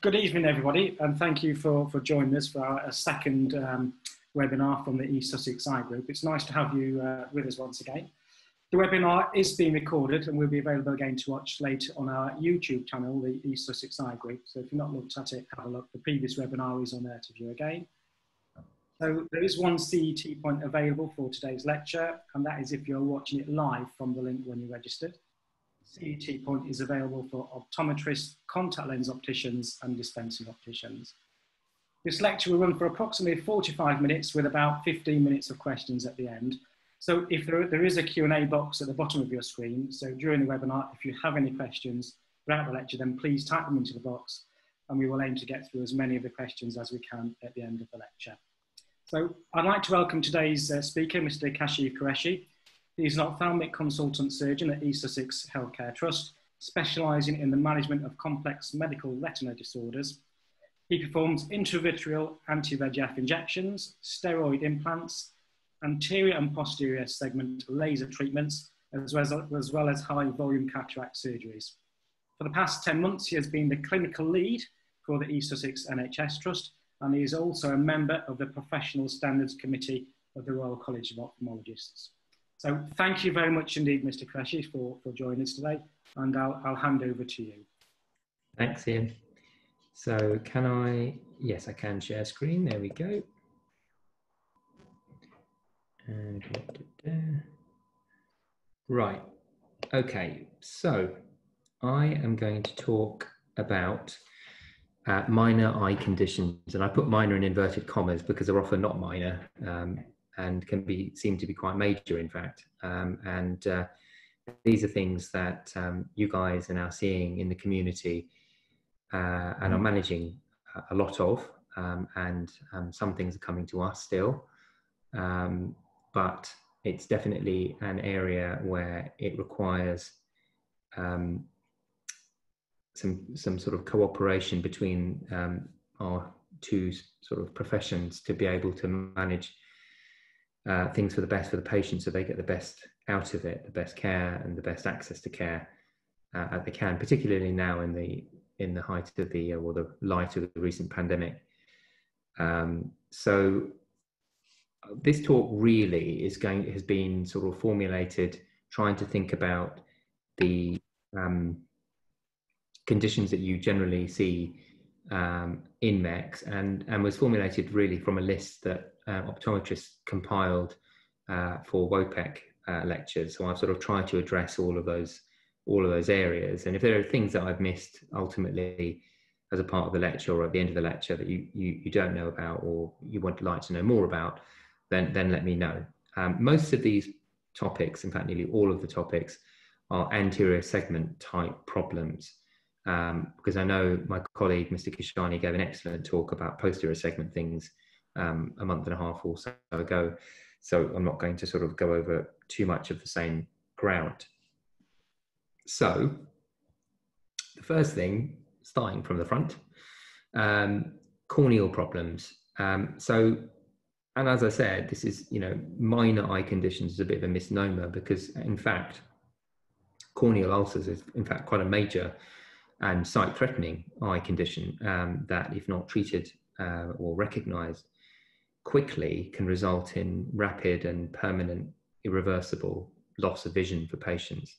good evening, everybody, and thank you for, for joining us for our second um, webinar from the East Sussex Eye Group. It's nice to have you uh, with us once again. The webinar is being recorded and will be available again to watch later on our YouTube channel, the East Sussex Eye Group. So if you've not looked at it, have a look. The previous webinar is on there to view again. So there is one CET point available for today's lecture, and that is if you're watching it live from the link when you registered. CET point is available for optometrists, contact lens opticians and dispensing opticians. This lecture will run for approximately 45 minutes with about 15 minutes of questions at the end. So if there, there is a Q&A box at the bottom of your screen, so during the webinar, if you have any questions throughout the lecture, then please type them into the box and we will aim to get through as many of the questions as we can at the end of the lecture. So I'd like to welcome today's uh, speaker, Mr. Kashif Qureshi. He's an ophthalmic consultant surgeon at East Sussex Healthcare Trust, specialising in the management of complex medical retina disorders. He performs intravitreal anti-VEGF injections, steroid implants, anterior and posterior segment laser treatments, as well as, as well as high volume cataract surgeries. For the past 10 months, he has been the clinical lead for the East Sussex NHS Trust, and he is also a member of the Professional Standards Committee of the Royal College of Ophthalmologists. So thank you very much indeed, Mr. Qureshi, for, for joining us today, and I'll, I'll hand over to you. Thanks, Ian. So can I, yes, I can share screen. There we go. And right, okay, so I am going to talk about uh, minor eye conditions, and I put minor in inverted commas because they're often not minor. Um, and can be seem to be quite major, in fact. Um, and uh, these are things that um, you guys are now seeing in the community uh, and are managing a lot of. Um, and um, some things are coming to us still, um, but it's definitely an area where it requires um, some some sort of cooperation between our two sort of professions to be able to manage uh, things for the best for the patient so they get the best out of it, the best care and the best access to care uh, they can, particularly now in the in the height of the or the light of the recent pandemic. Um, so this talk really is going has been sort of formulated trying to think about the um, conditions that you generally see um, in MECS and, and was formulated really from a list that uh, optometrists compiled uh, for WOPEC uh, lectures. So I've sort of tried to address all of those all of those areas. And if there are things that I've missed ultimately as a part of the lecture or at the end of the lecture that you you, you don't know about or you would like to know more about, then then let me know. Um, most of these topics, in fact, nearly all of the topics, are anterior segment type problems. Um, because I know my colleague, Mr. Kishani, gave an excellent talk about posterior segment things um, a month and a half or so ago. So I'm not going to sort of go over too much of the same ground. So the first thing, starting from the front, um, corneal problems. Um, so, and as I said, this is, you know, minor eye conditions is a bit of a misnomer because in fact, corneal ulcers is in fact quite a major and sight-threatening eye condition um, that, if not treated uh, or recognised quickly, can result in rapid and permanent, irreversible loss of vision for patients.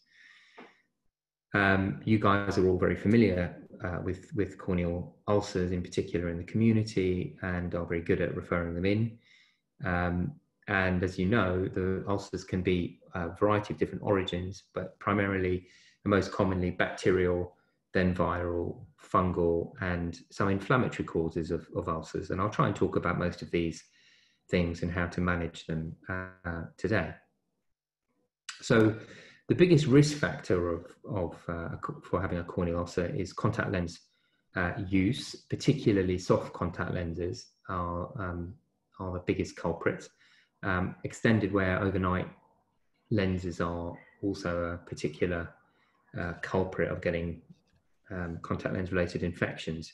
Um, you guys are all very familiar uh, with with corneal ulcers, in particular in the community, and are very good at referring them in. Um, and as you know, the ulcers can be a variety of different origins, but primarily and most commonly bacterial then viral, fungal, and some inflammatory causes of, of ulcers. And I'll try and talk about most of these things and how to manage them uh, today. So, the biggest risk factor of, of uh, for having a corneal ulcer is contact lens uh, use, particularly soft contact lenses are, um, are the biggest culprits. Um, extended wear overnight lenses are also a particular uh, culprit of getting um, contact lens related infections.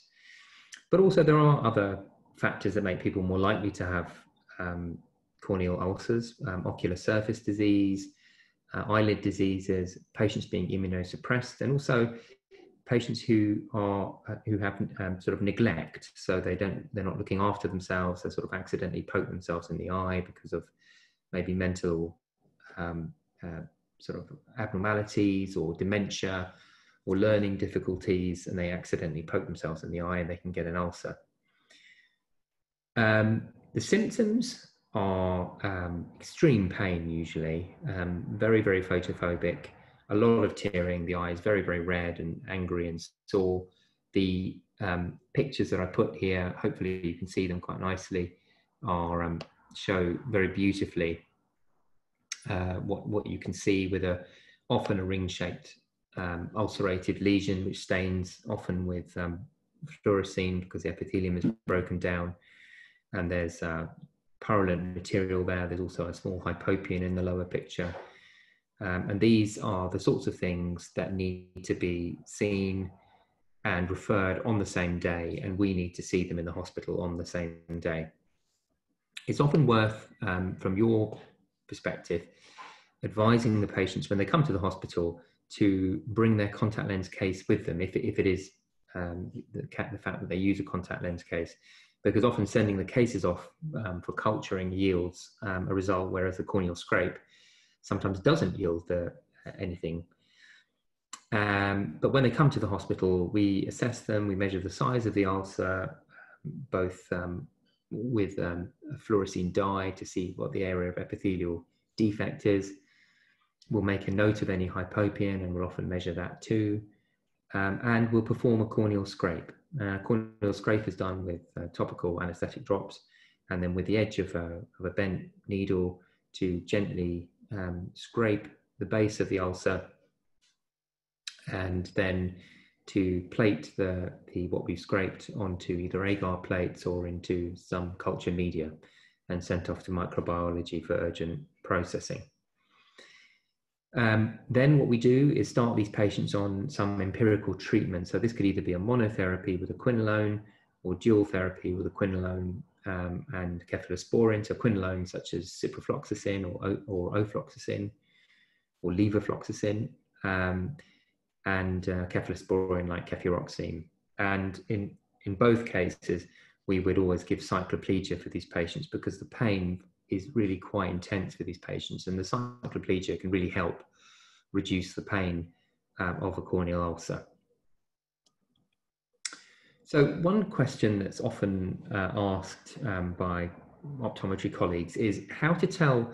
But also, there are other factors that make people more likely to have um, corneal ulcers, um, ocular surface disease, uh, eyelid diseases, patients being immunosuppressed, and also patients who are uh, who have um, sort of neglect, so they don't they're not looking after themselves. They sort of accidentally poke themselves in the eye because of maybe mental um, uh, sort of abnormalities or dementia or learning difficulties, and they accidentally poke themselves in the eye and they can get an ulcer. Um, the symptoms are um, extreme pain usually, um, very, very photophobic, a lot of tearing, the eye is very, very red and angry and sore. The um, pictures that I put here, hopefully you can see them quite nicely, are um, show very beautifully uh, what, what you can see with a often a ring-shaped um, ulcerated lesion which stains often with um, fluorescein because the epithelium is broken down and there's uh, purulent material there. There's also a small hypopyon in the lower picture. Um, and these are the sorts of things that need to be seen and referred on the same day, and we need to see them in the hospital on the same day. It's often worth, um, from your perspective, advising the patients when they come to the hospital to bring their contact lens case with them if it, if it is um, the, the, fact that they use a contact lens case because often sending the cases off um, for culturing yields um, a result whereas the corneal scrape sometimes doesn't yield the, anything. Um, but when they come to the hospital, we assess them, we measure the size of the ulcer, both um, with um, a fluorescein dye to see what the area of epithelial defect is. We'll make a note of any hypopyon and we'll often measure that too. Um, and we'll perform a corneal scrape. Uh, corneal scrape is done with uh, topical anesthetic drops and then with the edge of a, of a bent needle to gently um, scrape the base of the ulcer and then to plate the, the what we've scraped onto either agar plates or into some culture media and sent off to microbiology for urgent processing. Um, then what we do is start these patients on some empirical treatment. So this could either be a monotherapy with a quinolone or dual therapy with a quinolone um, and cephalosporin, so quinolones such as ciprofloxacin or, or ofloxacin or levofloxacin, um, and uh, cephalosporin like cefuroxime. And in, in both cases, we would always give cycloplegia for these patients because the pain is really quite intense for these patients, and the cycloplegia can really help reduce the pain um, of a corneal ulcer. So one question that's often uh, asked um, by optometry colleagues is how to tell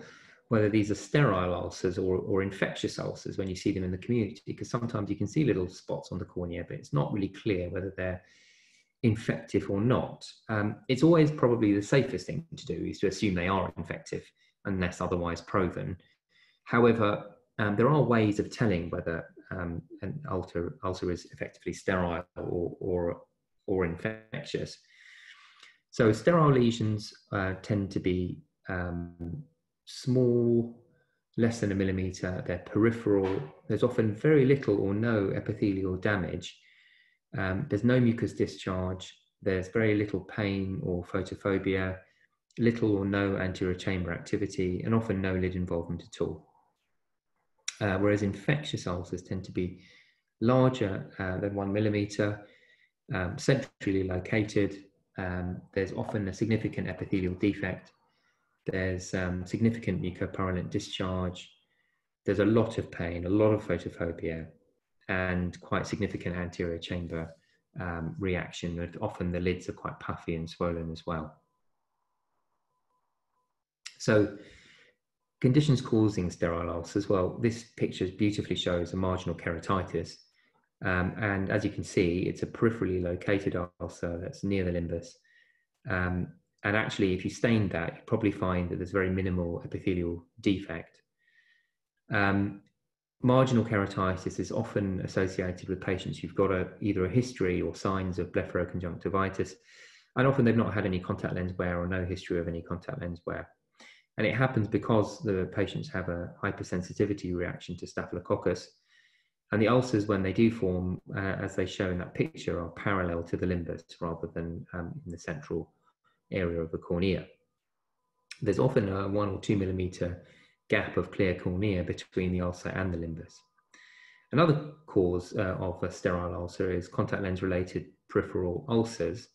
whether these are sterile ulcers or, or infectious ulcers when you see them in the community, because sometimes you can see little spots on the cornea, but it's not really clear whether they're infective or not. Um, it's always probably the safest thing to do is to assume they are infective unless otherwise proven. However, um, there are ways of telling whether um, an ulcer, ulcer is effectively sterile or, or or infectious. So sterile lesions uh, tend to be um, small, less than a millimeter, they're peripheral, there's often very little or no epithelial damage, um, there's no mucus discharge, there's very little pain or photophobia, little or no anterior chamber activity, and often no lid involvement at all. Uh, whereas infectious ulcers tend to be larger uh, than one millimeter, um, centrally located. Um, there's often a significant epithelial defect. There's um, significant mucopurulent discharge. There's a lot of pain, a lot of photophobia, and quite significant anterior chamber um, reaction. Often the lids are quite puffy and swollen as well. So conditions causing sterile ulcers, well, this picture beautifully shows a marginal keratitis um, and as you can see, it's a peripherally located ulcer that's near the limbus. Um, and actually, if you stain that, you probably find that there's very minimal epithelial defect. Um, marginal keratitis is often associated with patients who've got a, either a history or signs of blepharoconjunctivitis, and often they've not had any contact lens wear or no history of any contact lens wear. And it happens because the patients have a hypersensitivity reaction to staphylococcus, and the ulcers, when they do form, uh, as they show in that picture, are parallel to the limbus rather than um, in the central area of the cornea. There's often a one or two millimeter gap of clear cornea between the ulcer and the limbus. Another cause uh, of a sterile ulcer is contact lens related peripheral ulcers.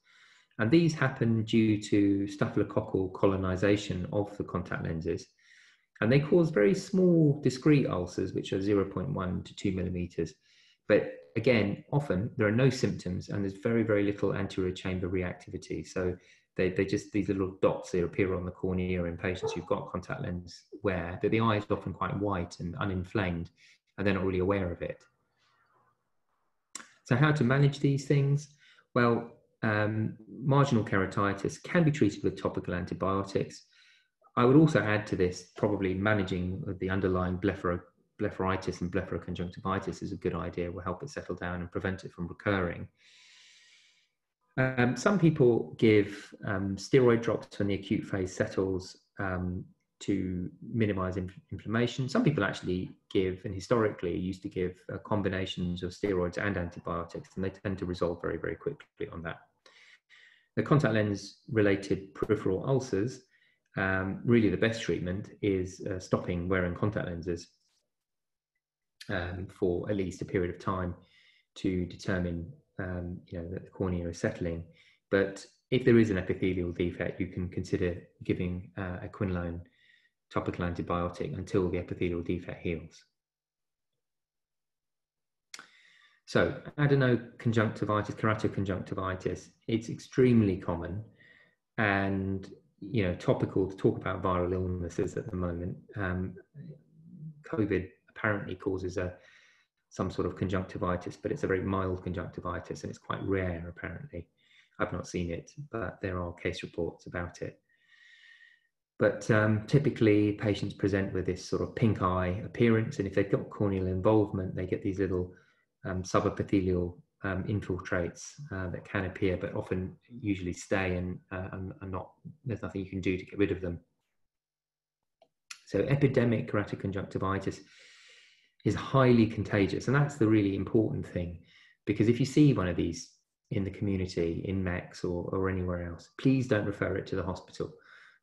And these happen due to staphylococcal colonization of the contact lenses. And they cause very small, discrete ulcers, which are 0.1 to 2 millimeters. But again, often there are no symptoms and there's very, very little anterior chamber reactivity. So they, they just, these little dots, that appear on the cornea in patients who've got contact lens wear, but the eye is often quite white and uninflamed and they're not really aware of it. So how to manage these things? Well, um, marginal keratitis can be treated with topical antibiotics. I would also add to this probably managing the underlying blepharitis and blepharoconjunctivitis is a good idea, will help it settle down and prevent it from recurring. Um, some people give um, steroid drops when the acute phase settles um, to minimize inflammation. Some people actually give, and historically used to give uh, combinations of steroids and antibiotics, and they tend to resolve very, very quickly on that. The contact lens related peripheral ulcers, um, really the best treatment is uh, stopping wearing contact lenses um, for at least a period of time to determine um, you know, that the cornea is settling. But if there is an epithelial defect, you can consider giving uh, a quinolone topical antibiotic until the epithelial defect heals. So adenoconjunctivitis, keratoconjunctivitis, it's extremely common and you know topical to talk about viral illnesses at the moment. Um, COVID apparently causes a some sort of conjunctivitis, but it's a very mild conjunctivitis and it's quite rare apparently. I've not seen it, but there are case reports about it. But um, typically, patients present with this sort of pink eye appearance, and if they've got corneal involvement, they get these little um, subepithelial um, infiltrates uh, that can appear, but often usually stay and, uh, and, and, not. There's nothing you can do to get rid of them. So, epidemic keratoconjunctivitis is highly contagious, and that's the really important thing, because if you see one of these in the community, in MECS or, or anywhere else, please don't refer it to the hospital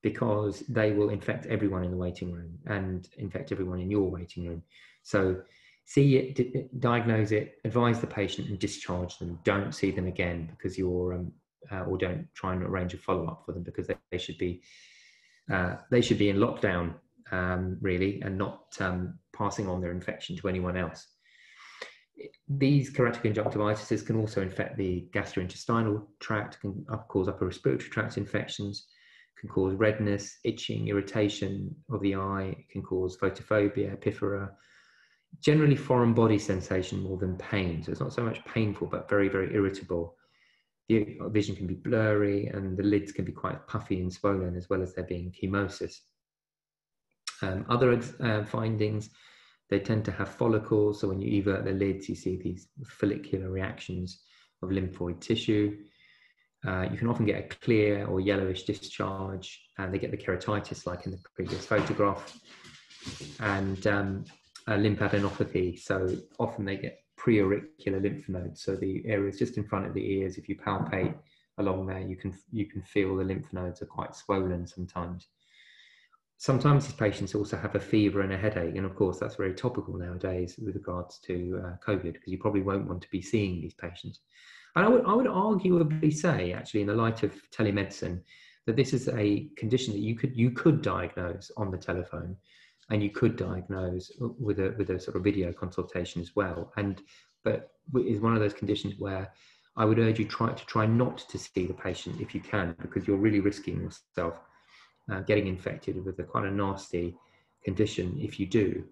because they will infect everyone in the waiting room and infect everyone in your waiting room. So see it, diagnose it, advise the patient and discharge them. Don't see them again because you're, um, uh, or don't try and arrange a follow up for them because they, they should be, uh, they should be in lockdown um, really and not um, passing on their infection to anyone else. These keratoconjunctivitis can also infect the gastrointestinal tract, can cause upper respiratory tract infections, can cause redness, itching, irritation of the eye, can cause photophobia, epiphora, generally foreign body sensation more than pain. So it's not so much painful, but very, very irritable. The vision can be blurry and the lids can be quite puffy and swollen as well as there being chemosis. Um, other uh, findings, they tend to have follicles. So when you evert the lids, you see these follicular reactions of lymphoid tissue. Uh, you can often get a clear or yellowish discharge, and they get the keratitis like in the previous photograph, and um, lymphadenopathy. So often they get preauricular lymph nodes. So the areas just in front of the ears, if you palpate along there, you can you can feel the lymph nodes are quite swollen sometimes. Sometimes these patients also have a fever and a headache, and of course that's very topical nowadays with regards to uh, COVID because you probably won't want to be seeing these patients. And I would, I would arguably say, actually, in the light of telemedicine, that this is a condition that you could you could diagnose on the telephone, and you could diagnose with a with a sort of video consultation as well. And but is one of those conditions where I would urge you try to try not to see the patient if you can, because you're really risking yourself uh, getting infected with a quite a nasty condition if you do.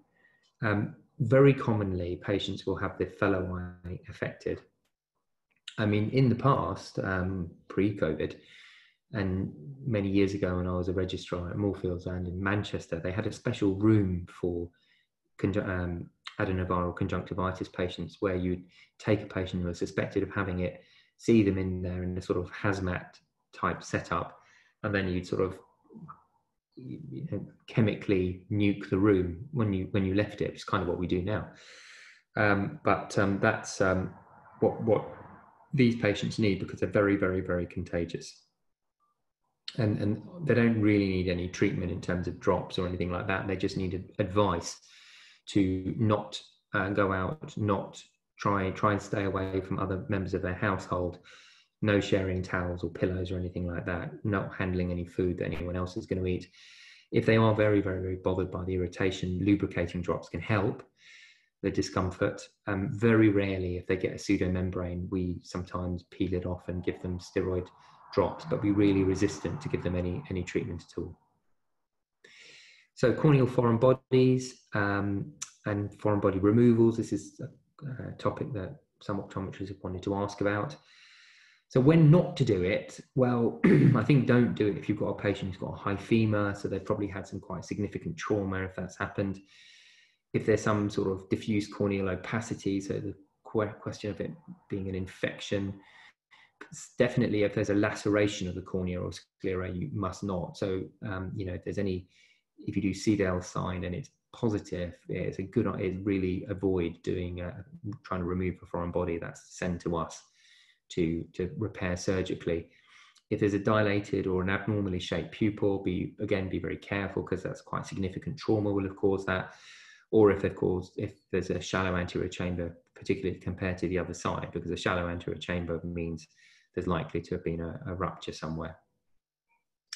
Um, very commonly, patients will have the fellow eye affected I mean, in the past, um, pre-COVID, and many years ago when I was a registrar at Moorfields and in Manchester, they had a special room for um, adenoviral conjunctivitis patients where you'd take a patient who was suspected of having it, see them in there in a sort of hazmat type setup, and then you'd sort of you know, chemically nuke the room when you when you left it. It's kind of what we do now. Um, but um, that's um, what what these patients need because they're very, very, very contagious. And, and they don't really need any treatment in terms of drops or anything like that. They just need advice to not uh, go out, not try try and stay away from other members of their household. No sharing towels or pillows or anything like that. Not handling any food that anyone else is going to eat. If they are very, very, very bothered by the irritation, lubricating drops can help the discomfort. Um, very rarely, if they get a pseudomembrane, we sometimes peel it off and give them steroid drops, but be really resistant to give them any, any treatment at all. So corneal foreign bodies um, and foreign body removals. This is a, a topic that some optometrists have wanted to ask about. So when not to do it, well, I think don't do it if you've got a patient who's got a hyphema, so they've probably had some quite significant trauma if that's happened. If there's some sort of diffuse corneal opacity, so the question of it being an infection, definitely if there's a laceration of the cornea or sclera, you must not. So, um, you know, if there's any if you do Seidel sign and it's positive, it's a good idea. Really avoid doing uh, trying to remove a foreign body that's sent to us to to repair surgically. If there's a dilated or an abnormally shaped pupil, be again be very careful because that's quite significant trauma will have caused that. Or if they've caused if there's a shallow anterior chamber, particularly compared to the other side, because a shallow anterior chamber means there's likely to have been a, a rupture somewhere.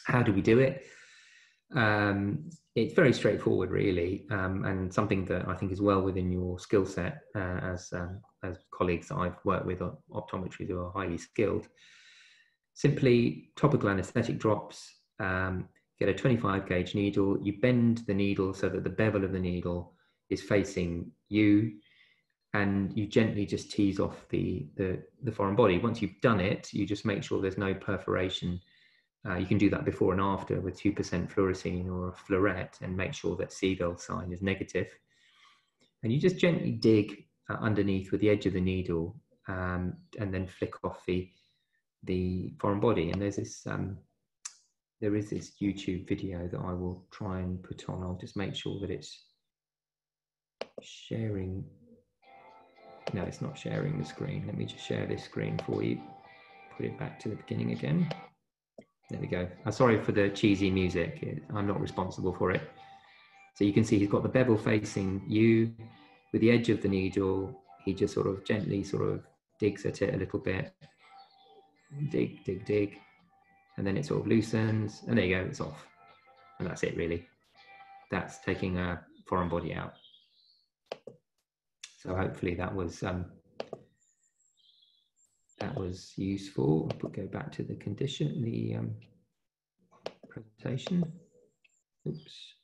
How do we do it? Um, it's very straightforward, really, um, and something that I think is well within your skill set uh, as um, as colleagues that I've worked with optometrists who are highly skilled. Simply topical anaesthetic drops. Um, get a 25 gauge needle. You bend the needle so that the bevel of the needle is facing you, and you gently just tease off the the, the foreign body. Once you've done it, you just make sure there's no perforation uh, you can do that before and after with 2% fluorescein or a fluoret and make sure that Seidel sign is negative. And you just gently dig uh, underneath with the edge of the needle um, and then flick off the, the foreign body. And there's this, um, there is this YouTube video that I will try and put on. I'll just make sure that it's sharing. No, it's not sharing the screen. Let me just share this screen for you. Put it back to the beginning again. There we go. I'm sorry for the cheesy music. I'm not responsible for it. So you can see he's got the bevel facing you with the edge of the needle. He just sort of gently sort of digs at it a little bit. Dig, dig, dig. And then it sort of loosens and there you go, it's off. And that's it really. That's taking a foreign body out. So hopefully that was um, that was useful. I'll go back to the condition, the um, presentation. Oops.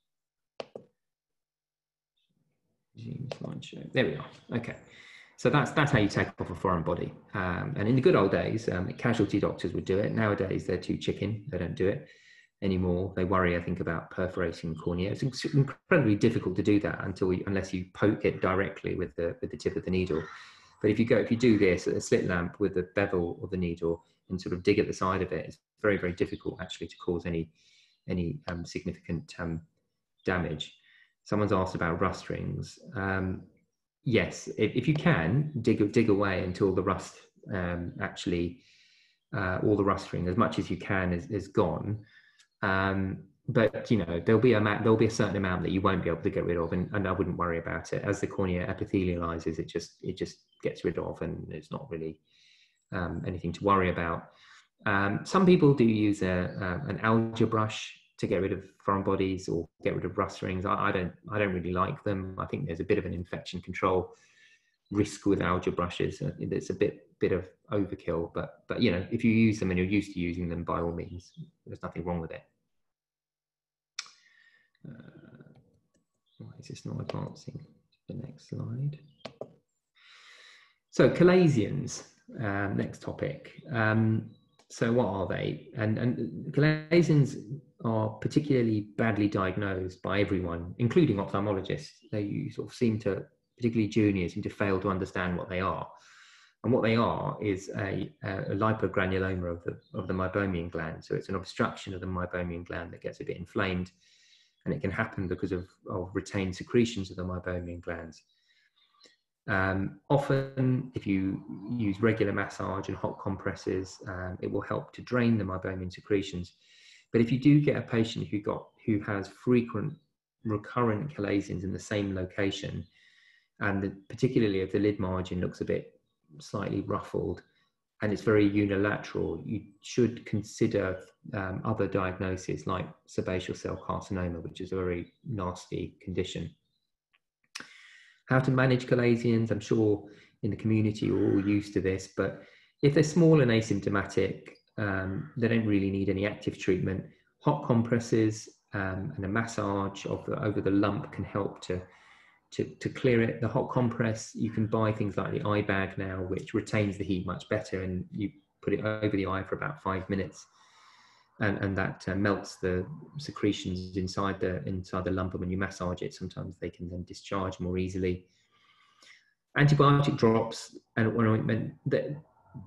Zoom slideshow. There we are. Okay. So that's that's how you take off a foreign body. Um, and in the good old days, um, casualty doctors would do it. Nowadays, they're too chicken. They don't do it anymore. They worry, I think, about perforating cornea. It's incredibly difficult to do that until we, unless you poke it directly with the with the tip of the needle. But if you go, if you do this a slit lamp with the bevel of the needle and sort of dig at the side of it, it's very, very difficult actually to cause any any um, significant um, damage. Someone's asked about rust rings. Um, yes, if, if, you can dig dig away until the rust um, actually uh, all the rust ring as much as you can is, is gone. Um, but you know there'll be a there'll be a certain amount that you won't be able to get rid of and, and i wouldn't worry about it. As the cornea epithelializes it just it just gets rid of and it's not really um, anything to worry about. Um, some people do use a, uh, an Alger brush to get rid of foreign bodies or get rid of rust rings. I, I, don't i don't really like them. I think there's a bit of an infection control risk with Alger brushes. Uh, it's a bit bit of overkill but but you know if you use them and you're used to using them by all means there's nothing wrong with it uh, why is this not advancing to the next slide? So chalazions, uh, next topic. Um, so what are they? And, and chalazions are particularly badly diagnosed by everyone, including ophthalmologists. They sort of seem to, particularly juniors, seem to fail to understand what they are. And what they are is a, a lipogranuloma of the, of the meibomian gland. So it's an obstruction of the meibomian gland that gets a bit inflamed and it can happen because of, of retained secretions of the meibomian glands. Um, often, if you use regular massage and hot compresses, um, it will help to drain the meibomian secretions. But if you do get a patient who got who has frequent recurrent chalazions in the same location, and the, particularly if the lid margin looks a bit slightly ruffled and it's very unilateral, you should consider um, other diagnoses like sebaceous cell carcinoma, which is a very nasty condition. How to manage chalazions, I'm sure in the community you're all used to this, but if they're small and asymptomatic, um, they don't really need any active treatment. Hot compresses um, and a massage of the, over the lump can help to, to, to clear it. The hot compress, you can buy things like the eye bag now, which retains the heat much better, and you put it over the eye for about five minutes. And, and that uh, melts the secretions inside the inside the lump and when you massage it sometimes they can then discharge more easily antibiotic drops and ointment that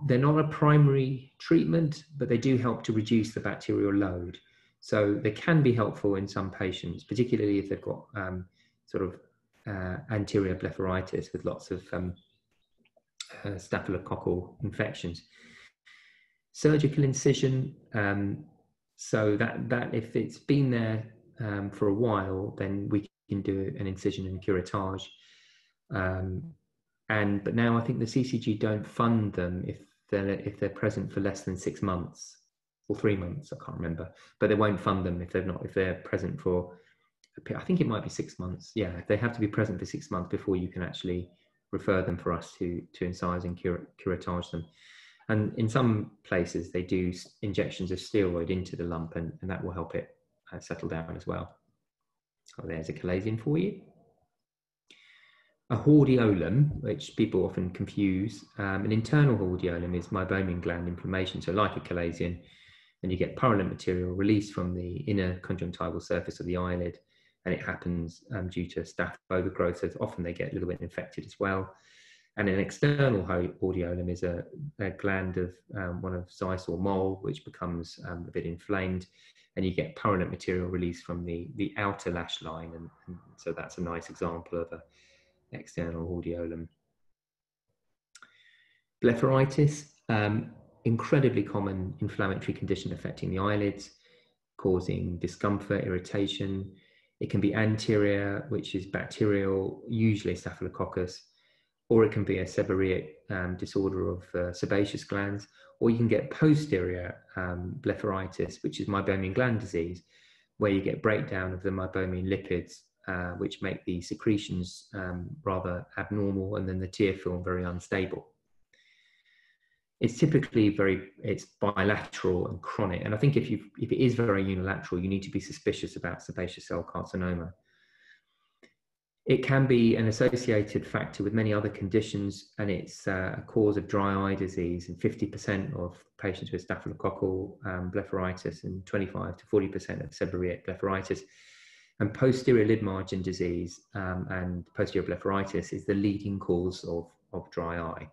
they're not a primary treatment, but they do help to reduce the bacterial load. So they can be helpful in some patients, particularly if they've got um, sort of uh, anterior blepharitis with lots of um, uh, staphylococcal infections. Surgical incision, um, so that, that if it's been there um, for a while, then we can do an incision and curettage. Um, and but now I think the CCG don't fund them if they're if they're present for less than six months or three months. I can't remember, but they won't fund them if they're not if they're present for. I think it might be six months. Yeah, they have to be present for six months before you can actually refer them for us to to incise and cure, curettage them. And in some places, they do injections of steroid into the lump, and, and that will help it uh, settle down as well. So there's a chalazion for you a hordeolum, which people often confuse. Um, an internal hordeolum is meibomian gland inflammation, so like a chalazion, and you get purulent material released from the inner conjunctival surface of the eyelid, and it happens um, due to staph overgrowth. So often they get a little bit infected as well. And an external hordeolum is a, a gland of um, one of Zeis or Moll, which becomes um, a bit inflamed, and you get purulent material released from the, the outer lash line. And, and so that's a nice example of a external hordeolum. Blepharitis, um, incredibly common inflammatory condition affecting the eyelids, causing discomfort, irritation. It can be anterior, which is bacterial, usually staphylococcus, or it can be a seborrheic um, disorder of uh, sebaceous glands, or you can get posterior um, blepharitis, which is meibomian gland disease, where you get breakdown of the meibomian lipids uh, which make the secretions um, rather abnormal and then the tear film very unstable. It's typically very, it's bilateral and chronic. And I think if, you if it is very unilateral, you need to be suspicious about sebaceous cell carcinoma. It can be an associated factor with many other conditions, and it's uh, a cause of dry eye disease. And 50% of patients with staphylococcal um, blepharitis and 25 to 40% of seborrheic blepharitis and posterior lid margin disease um, and posterior blepharitis is the leading cause of, of dry eye.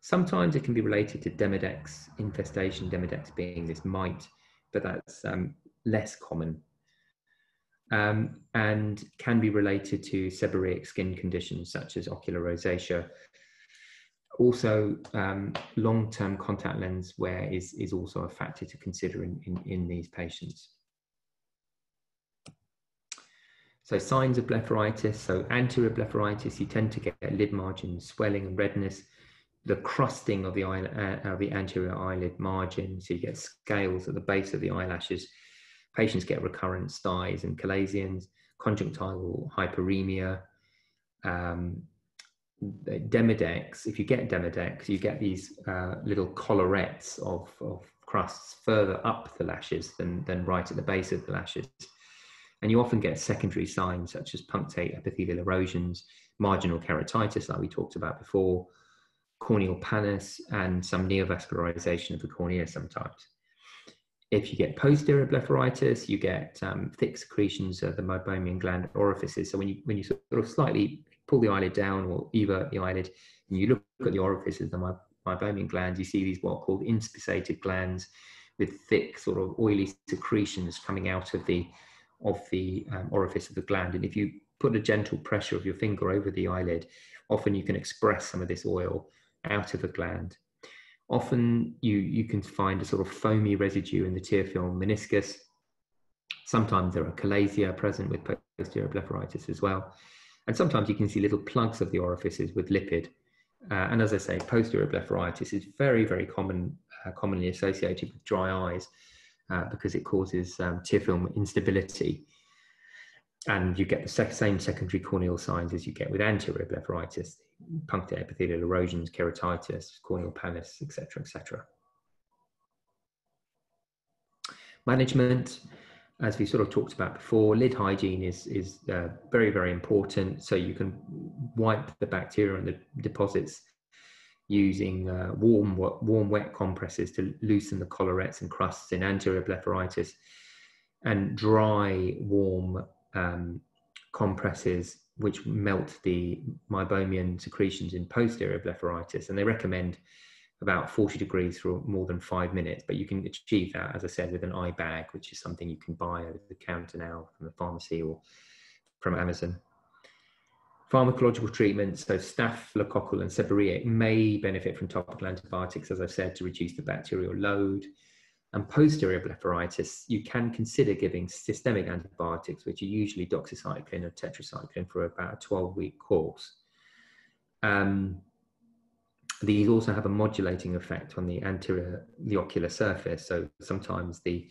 Sometimes it can be related to Demodex infestation, Demodex being this mite, but that's um, less common. Um, and can be related to seborrheic skin conditions such as ocular rosacea. Also, um, long-term contact lens wear is, is also a factor to consider in, in, in these patients. So signs of blepharitis, so anterior blepharitis, you tend to get lid margin swelling and redness, the crusting of the, eye, uh, the anterior eyelid margin, so you get scales at the base of the eyelashes. Patients get recurrent styes and chalazions, conjunctival hyperemia, um, Demodex. If you get Demodex, you get these uh, little collarettes of, of crusts further up the lashes than, than right at the base of the lashes. And you often get secondary signs such as punctate epithelial erosions, marginal keratitis, like we talked about before, corneal pannus, and some neovascularization of the cornea sometimes. If you get posterior blepharitis, you get um, thick secretions of the meibomian gland orifices. So when you, when you sort of slightly pull the eyelid down or evert the eyelid, and you look at the orifices of the meibomian glands, you see these what are called inspissated glands with thick sort of oily secretions coming out of the of the um, orifice of the gland. And if you put a gentle pressure of your finger over the eyelid, often you can express some of this oil out of the gland. Often you, you can find a sort of foamy residue in the tear film meniscus. Sometimes there are chalazia present with posterior blepharitis as well. And sometimes you can see little plugs of the orifices with lipid. Uh, and as I say, posterior blepharitis is very, very common, uh, commonly associated with dry eyes uh, because it causes um, tear film instability. And you get the sec- same secondary corneal signs as you get with anterior blepharitis, punctate epithelial erosions, keratitis, corneal pannus, etc., etc. Management, as we sort of talked about before, lid hygiene is, is uh, very, very important. So you can wipe the bacteria and the deposits using uh, warm, warm, wet compresses to loosen the collarettes and crusts in anterior blepharitis, and dry, warm um, compresses which melt the meibomian secretions in posterior blepharitis. And they recommend about 40 degrees for more than five minutes, but you can achieve that, as I said, with an eye bag, which is something you can buy over the counter now from the pharmacy or from Amazon. Pharmacological treatments, so staphylococcal and seborrheic may benefit from topical antibiotics, as I've said, to reduce the bacterial load. And posterior blepharitis, you can consider giving systemic antibiotics, which are usually doxycycline or tetracycline for about a 12 week course. Um, these also have a modulating effect on the anterior, the ocular surface. So sometimes the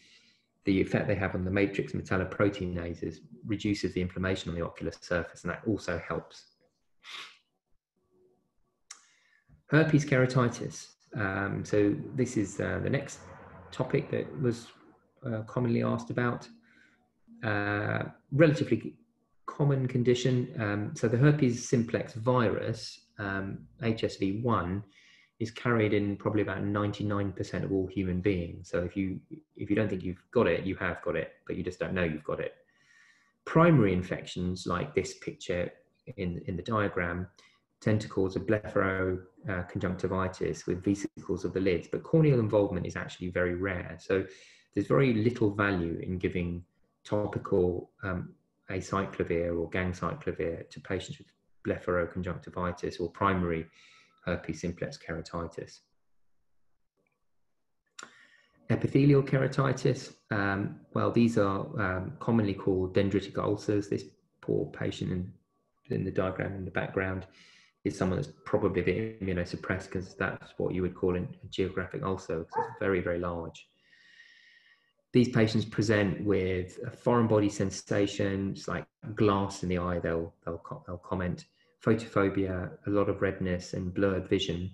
the effect they have on the matrix metalloproteinases reduces the inflammation on the ocular surface, and that also helps. Herpes keratitis. Um, so this is uh, the next topic that was uh, commonly asked about. Uh, relatively common condition. Um, so the herpes simplex virus um, HSV1 is carried in probably about 99% of all human beings. So if you if you don't think you've got it, you have got it, but you just don't know you've got it. Primary infections like this picture in in the diagram tend of blepharoconjunctivitis with vesicles of the lids, but corneal involvement is actually very rare. So there's very little value in giving topical um, acyclovir or ganciclovir to patients with blepharoconjunctivitis or primary herpes simplex keratitis. Epithelial keratitis, um, well, these are um, commonly called dendritic ulcers. This poor patient in, in the diagram in the background is someone that's probably bit immunosuppressed because that's what you would call a geographic ulcer because it's very, very large these patients present with a foreign body sensations like glass in the eye, they'll, they'll, they'll comment, photophobia, a lot of redness and blurred vision.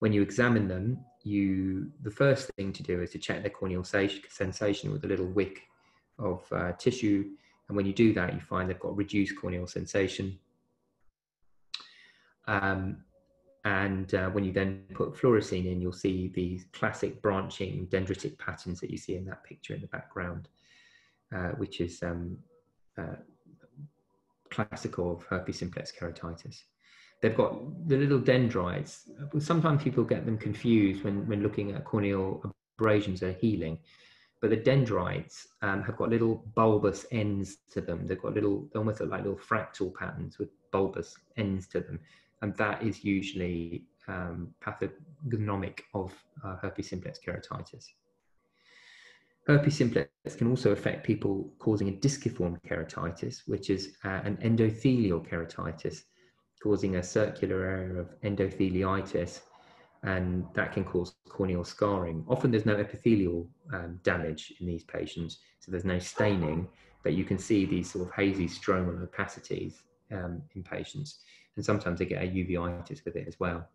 When you examine them, you the first thing to do is to check their corneal sensation with a little wick of uh, tissue. And when you do that, you find they've got reduced corneal sensation. Um, and uh, when you then put fluorescein in, you'll see these classic branching dendritic patterns that you see in that picture in the background, uh, which is um, uh, classical of herpes simplex keratitis. They've got the little dendrites. Sometimes people get them confused when, when looking at corneal abrasions are healing, but the dendrites um, have got little bulbous ends to them. They've got little, almost like little fractal patterns with bulbous ends to them and that is usually um, pathognomic of uh, herpes simplex keratitis. Herpes simplex can also affect people causing a disciform keratitis, which is uh, an endothelial keratitis, causing a circular area of endotheliitis, and that can cause corneal scarring. Often there's no epithelial um, damage in these patients, so there's no staining, but you can see these sort of hazy stromal opacities um, in patients and sometimes they get a uveitis with it as well.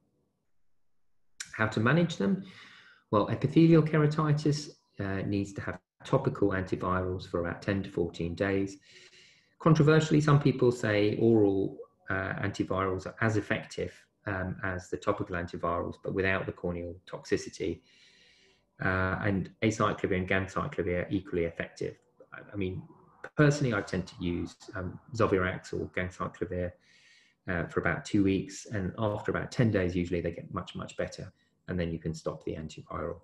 How to manage them? Well, epithelial keratitis uh, needs to have topical antivirals for about 10 to 14 days. Controversially, some people say oral uh, antivirals are as effective um, as the topical antivirals, but without the corneal toxicity. Uh, and acyclovir and ganciclovir are equally effective. I mean, personally, I tend to use um, Zovirax or ganciclovir uh, for about two weeks. And after about 10 days, usually they get much, much better. And then you can stop the antiviral.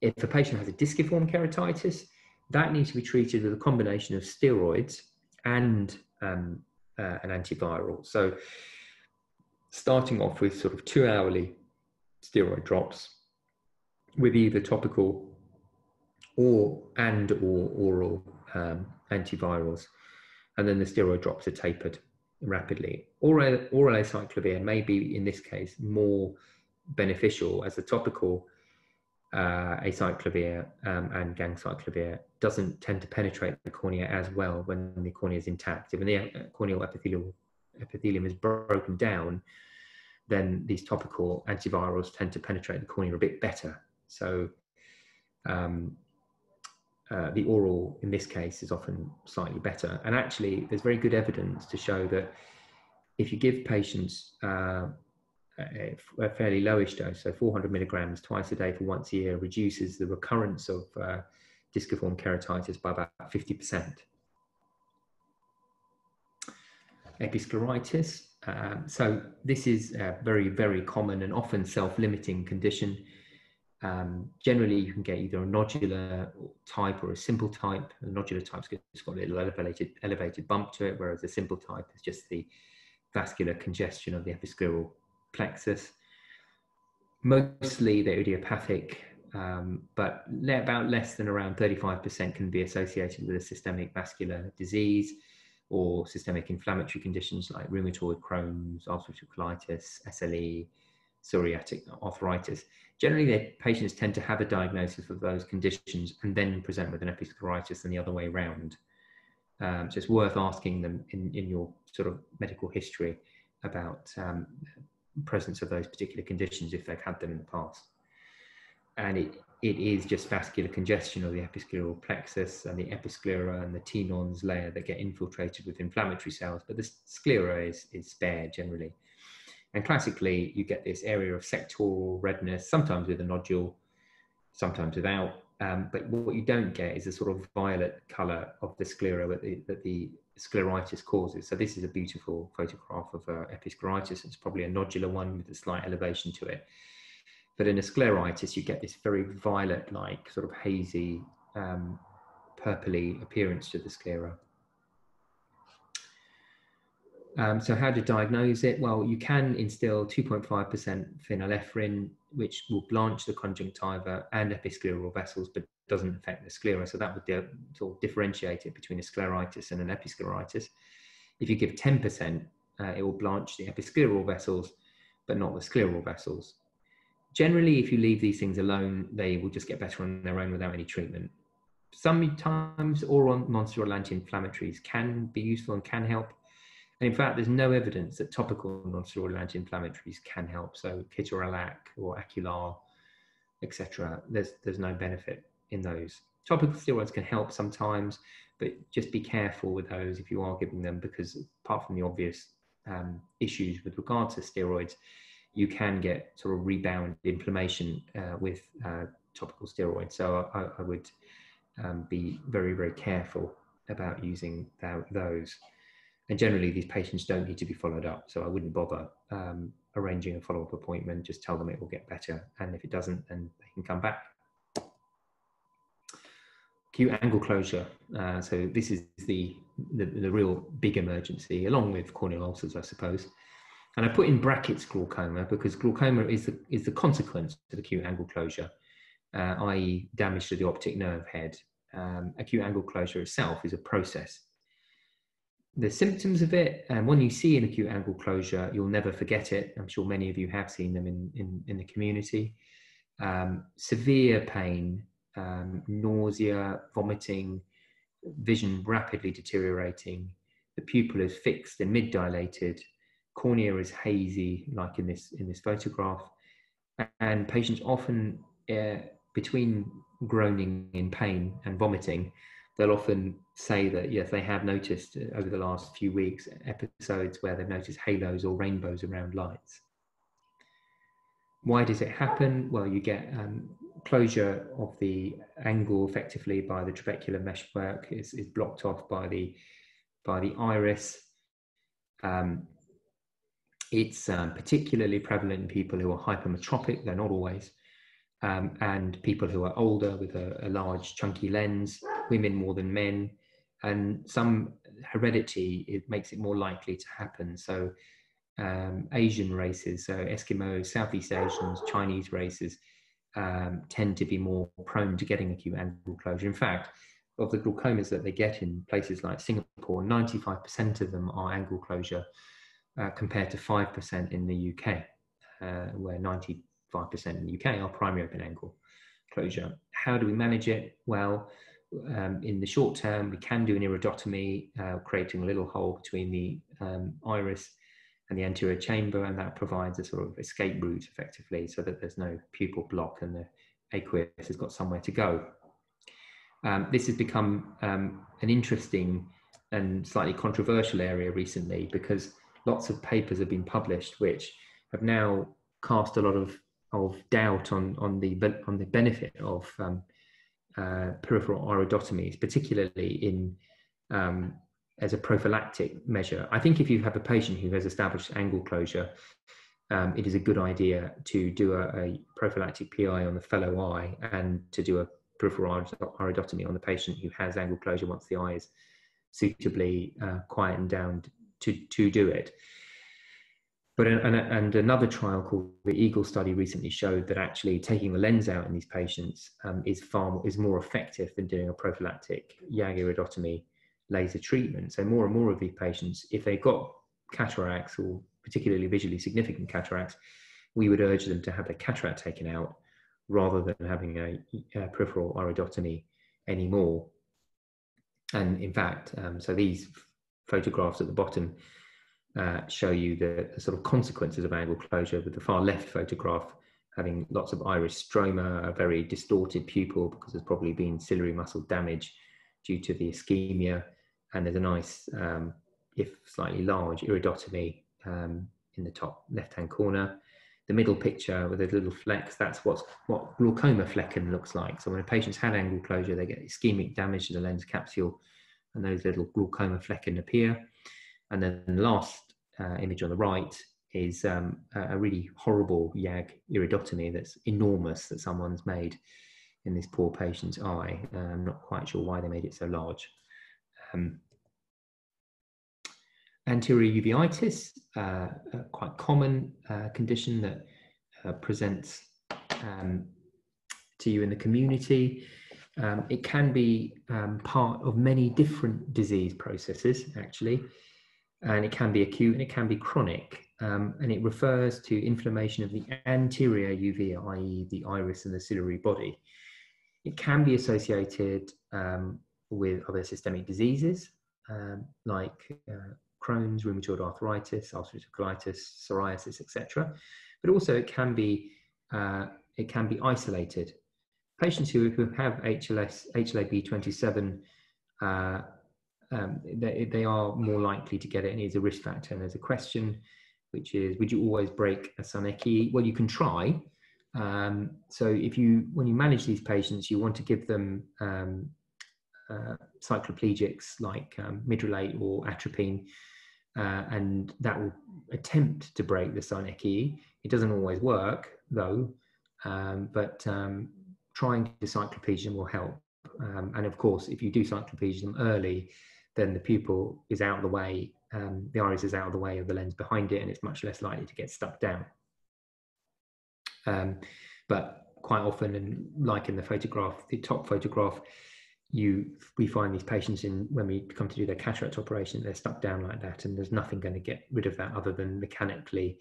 If a patient has a disciform keratitis, that needs to be treated with a combination of steroids and um, uh, an antiviral. So, starting off with sort of two hourly steroid drops with either topical or and or oral um, antivirals, and then the steroid drops are tapered rapidly. Oral, oral acyclovir may be, in this case, more beneficial as a topical uh, acyclovir um, and ganciclovir doesn't tend to penetrate the cornea as well when the cornea is intact. If the uh, corneal epithelium is broken down, then these topical antivirals tend to penetrate the cornea a bit better. So um, uh, the oral, in this case, is often slightly better. And actually, there's very good evidence to show that if you give patients uh, a, fairly lowish dose, so 400 milligrams twice a day for once a year, reduces the recurrence of uh, disciform keratitis by about 50%. Episcleritis. Um, so this is a very, very common and often self-limiting condition. Um, generally, you can get either a nodular type or a simple type. The nodular type's got a little elevated, elevated bump to it, whereas the simple type is just the vascular congestion of the episcleral plexus. Mostly they're idiopathic, um, but about less than around 35% can be associated with a systemic vascular disease or systemic inflammatory conditions like rheumatoid Crohn's, ulcerative colitis, SLE, psoriatic arthritis. Generally, the patients tend to have a diagnosis of those conditions and then present with an episcleritis and the other way around. Um, so it's worth asking them in, in your sort of medical history about um, presence of those particular conditions if they've had them in the past. And it, it is just vascular congestion of the episcleral plexus and the episclera and the Tenon's layer that get infiltrated with inflammatory cells, but the sclera is, is spared generally. And classically, you get this area of sectoral redness, sometimes with a nodule, sometimes without. Um, but what you don't get is a sort of violet color of the sclera that the, that the scleritis causes. So this is a beautiful photograph of uh, episcleritis. It's probably a nodular one with a slight elevation to it. But in a scleritis, you get this very violet-like, sort of hazy, um, purpley appearance to the sclera. Um, so how to diagnose it? Well, you can instill 2.5% phenylephrine, which will blanch the conjunctiva and episcleral vessels, but doesn't affect the sclera. So that would sort of differentiate it between a scleritis and an episcleritis. If you give 10%, uh, it will blanch the episcleral vessels, but not the scleral vessels. Generally, if you leave these things alone, they will just get better on their own without any treatment. Sometimes oral nonsteroidal anti-inflammatories can be useful and can help. And in fact, there's no evidence that topical nonsteroidal anti-inflammatories can help. So ketorolac or Acular, etc. There's there's no benefit in those. Topical steroids can help sometimes, but just be careful with those if you are giving them because apart from the obvious um, issues with regard to steroids, you can get sort of rebound inflammation uh, with uh, topical steroids. So I, I would um, be very, very careful about using that, those. And generally, these patients don't need to be followed up. So I wouldn't bother um, arranging a follow up appointment. Just tell them it will get better. And if it doesn't, then they can come back acute angle closure. Uh, so this is the, the, the real big emergency, along with corneal ulcers, I suppose. And I put in brackets glaucoma because glaucoma is the, is the consequence of acute angle closure, uh, i.e., damage to the optic nerve head. Um, acute angle closure itself is a process. The symptoms of it, and when you see an acute angle closure, you'll never forget it. I'm sure many of you have seen them in, in, in the community. Um, severe pain, um, nausea, vomiting, vision rapidly deteriorating, the pupil is fixed and mid-dilated, cornea is hazy, like in this in this photograph, and patients often uh, between groaning in pain and vomiting, they'll often say that yes, they have noticed uh, over the last few weeks episodes where they've noticed halos or rainbows around lights. Why does it happen? Well, you get um, closure of the angle effectively by the trabecular meshwork is, is blocked off by the by the iris. Um, it's um, particularly prevalent in people who are hypermetropic, they're not always, um, and people who are older with a, a, large chunky lens, women more than men, and some heredity, it makes it more likely to happen. So um, Asian races, so Eskimos, Southeast Asians, Chinese races, um, tend to be more prone to getting acute angle closure. In fact, of the glaucomas that they get in places like Singapore, 95% of them are angle closure uh, compared to 5% in the UK, uh, where 95% in the UK are primary open angle closure. How do we manage it? Well, um, in the short term, we can do an iridotomy, uh, creating a little hole between the um, iris and the anterior chamber, and that provides a sort of escape route effectively so that there's no pupil block and the aqueous has got somewhere to go. Um, this has become um, an interesting and slightly controversial area recently because lots of papers have been published which have now cast a lot of, of doubt on, on, the, on the benefit of um, uh, peripheral iridotomies, particularly in um, as a prophylactic measure. I think if you have a patient who has established angle closure, um, it is a good idea to do a, a, prophylactic PI on the fellow eye and to do a peripheral iridotomy on the patient who has angle closure once the eye is suitably uh, quietened down to, to do it. But an, and another trial called the Eagle study recently showed that actually taking the lens out in these patients um, is far is more effective than doing a prophylactic YAG iridotomy laser treatment. So more and more of these patients, if they got cataracts or particularly visually significant cataracts, we would urge them to have their cataract taken out rather than having a, a peripheral iridotomy anymore. And in fact, um, so these photographs at the bottom uh, show you the, the, sort of consequences of angle closure with the far left photograph having lots of iris stroma, a very distorted pupil because there's probably been ciliary muscle damage due to the ischemia. And there's a nice, um, if slightly large, iridotomy um, in the top left-hand corner. The middle picture with the little flecks, that's what's, what glaucoma flecken looks like. So when a patient's had angle closure, they get ischemic damage to the lens capsule and those little glaucoma flecken appear. And then the last uh, image on the right is um, a really horrible YAG iridotomy that's enormous that someone's made in this poor patient's eye. Uh, I'm not quite sure why they made it so large. Um, anterior uveitis, uh, a quite common uh, condition that uh, presents um, to you in the community. Um, it can be um, part of many different disease processes, actually, and it can be acute and it can be chronic. Um, and it refers to inflammation of the anterior uvea, i.e., the iris and the ciliary body. It can be associated um, with other systemic diseases um, like uh, Crohn's, rheumatoid arthritis, ulcerative colitis, psoriasis, etc. But also it can be uh, it can be isolated patients who, who have HLS, HLA-B27, uh, um, they, they are more likely to get it and a risk factor. And there's a question, which is, would you always break a synechia? Well, you can try. Um, so if you, when you manage these patients, you want to give them um, uh, cycloplegics like um, or atropine, uh, and that will attempt to break the synechia. It doesn't always work though, um, but um, trying to cycloplegia will help. Um, and of course, if you do cycloplegia early, then the pupil is out of the way, um, the iris is out of the way of the lens behind it, and it's much less likely to get stuck down. Um, but quite often, and like in the photograph, the top photograph, you we find these patients in when we come to do their cataract operation, they're stuck down like that, and there's nothing going to get rid of that other than mechanically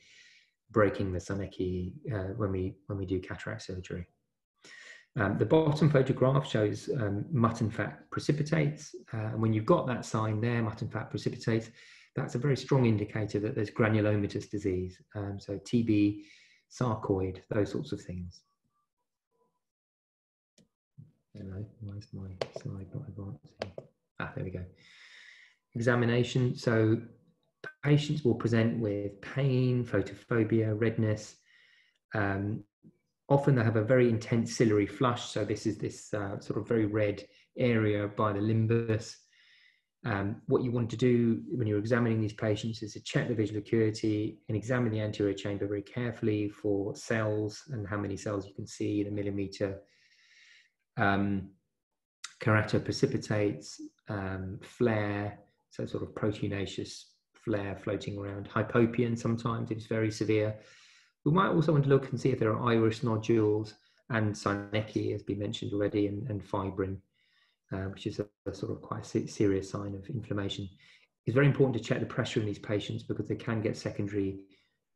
breaking the synechia uh, when we when we do cataract surgery. Um, the bottom photograph shows um, mutton fat precipitates. Uh, and when you've got that sign there, mutton fat precipitates, that's a very strong indicator that there's granulomatous disease. Um, so TB, sarcoid, those sorts of things. Hello, why is my slide not advancing? Ah, there we go. Examination. So patients will present with pain, photophobia, redness, um, often they have a very intense ciliary flush. So this is this uh, sort of very red area by the limbus. Um, what you want to do when you're examining these patients is to check the visual acuity and examine the anterior chamber very carefully for cells and how many cells you can see in a millimeter. Um, precipitates, um, flare, so sort of proteinaceous flare floating around, hypopyon sometimes it's very severe. We might also want to look and see if there are iris nodules and synechia, has been mentioned already, and, and fibrin. uh, which is a, a, sort of quite serious sign of inflammation. It's very important to check the pressure in these patients because they can get secondary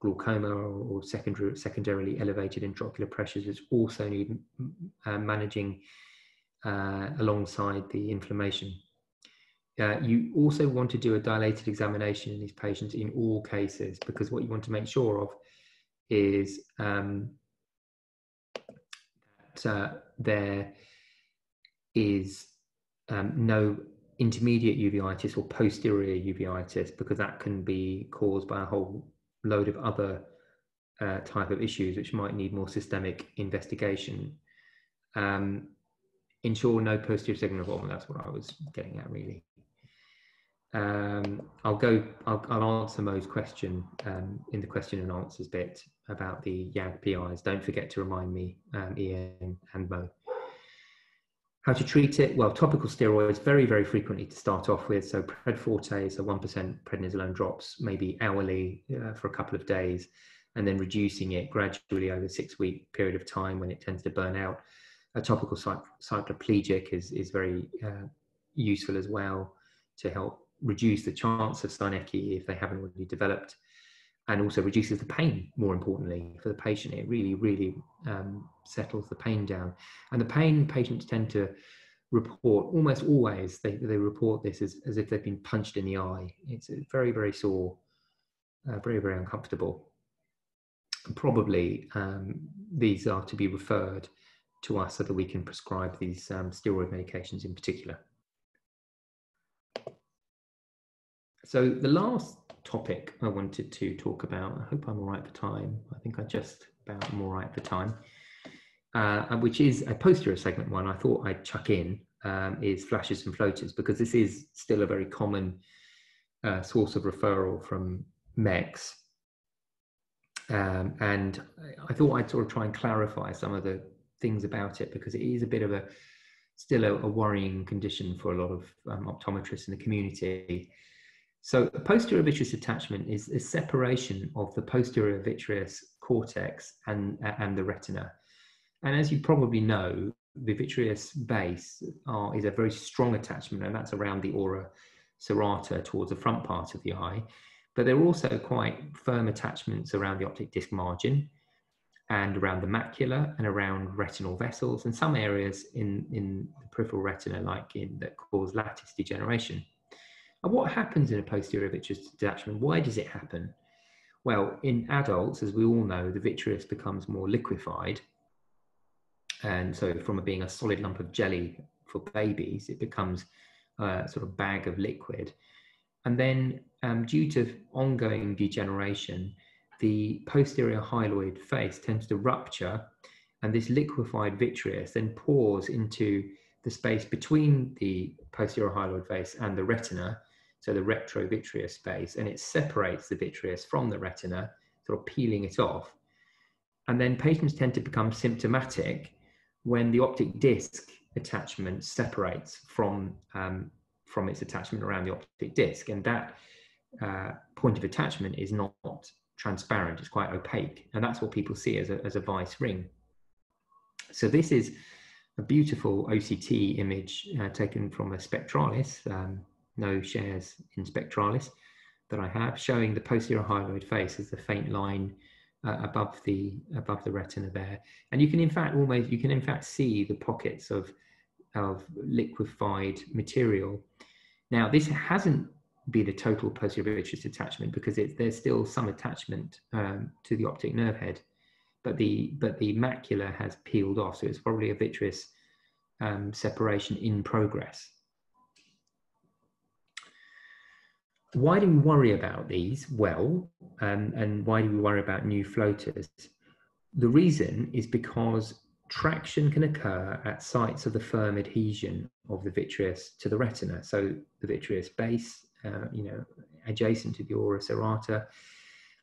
glaucoma or, or secondary, secondarily elevated intraocular pressures. It's also need uh, managing uh, alongside the inflammation. Uh, you also want to do a dilated examination in these patients in all cases because what you want to make sure of is um, that uh, there is um, no intermediate uveitis or posterior uveitis because that can be caused by a whole load of other uh, type of issues which might need more systemic investigation. Um, ensure no posterior segment involvement. That's what I was getting at, really. Um, I'll go. I'll, I'll, answer Mo's question um, in the question and answers bit about the YAG PIs. Don't forget to remind me, um, Ian and Mo. How to treat it? Well, topical steroids very, very frequently to start off with. So Pred Forte, so 1% prednisolone drops, maybe hourly uh, for a couple of days, and then reducing it gradually over a six week period of time when it tends to burn out. A topical cycloplegic is, is very uh, useful as well to help reduce the chance of synechiae if they haven't already developed and also reduces the pain more importantly for the patient. It really really um, settles the pain down. And the pain patients tend to report almost always they, they report this as, as if they've been punched in the eye. It's very very sore uh, very very uncomfortable. Probably um, these are to be referred to us so that we can prescribe these um, steroid medications in particular. So the last topic I wanted to talk about. I hope I'm all right for time. I think I just about am all right for time. Uh, which is a posterior segment one I thought I'd chuck in um, is flashes and floaters because this is still a very common uh, source of referral from MECs. Um, and I thought I'd sort of try and clarify some of the things about it because it is a bit of a still a, a worrying condition for a lot of um, optometrists in the community. So posterior vitreous detachment is a separation of the posterior vitreous cortex and, and the retina. And as you probably know, the vitreous base are, is a very strong attachment, and that's around the ora serrata towards the front part of the eye. But there are also quite firm attachments around the optic disc margin and around the macula and around retinal vessels and some areas in, in the peripheral retina like in that cause lattice degeneration. And what happens in a posterior vitreous detachment? Why does it happen? Well, in adults, as we all know, the vitreous becomes more liquefied. And so, from being a solid lump of jelly for babies, it becomes a sort of bag of liquid. And then, um, due to ongoing degeneration, the posterior hyaloid face tends to rupture, and this liquefied vitreous then pours into the space between the posterior hyaloid face and the retina, so the retrovitreous space, and it separates the vitreous from the retina, sort of peeling it off. And then patients tend to become symptomatic when the optic disc attachment separates from, um, from its attachment around the optic disc. And that uh, point of attachment is not transparent, it's quite opaque. And that's what people see as a, as a Weiss ring. So this is a beautiful OCT image uh, taken from a spectralis um, no shares in spectralis that I have, showing the posterior hyaloid face as the faint line uh, above the above the retina there. And you can in fact almost you can in fact see the pockets of of liquefied material. Now this hasn't been a total posterior vitreous attachment because it, there's still some attachment um, to the optic nerve head, but the but the macula has peeled off, so it's probably a vitreous um, separation in progress. Why do we worry about these? Well, um, and why do we worry about new floaters? The reason is because traction can occur at sites of the firm adhesion of the vitreous to the retina. So the vitreous base, uh, you know, adjacent to the ora serrata,